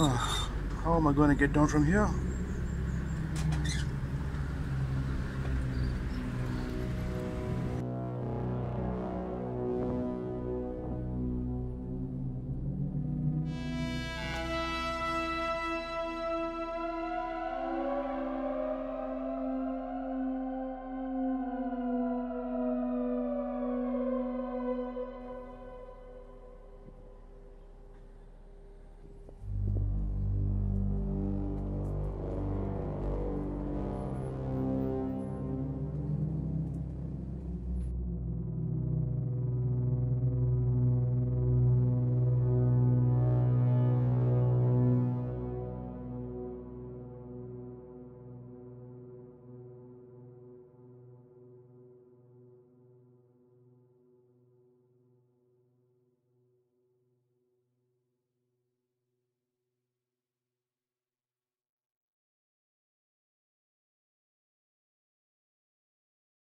Oh, how am I going to get down from here?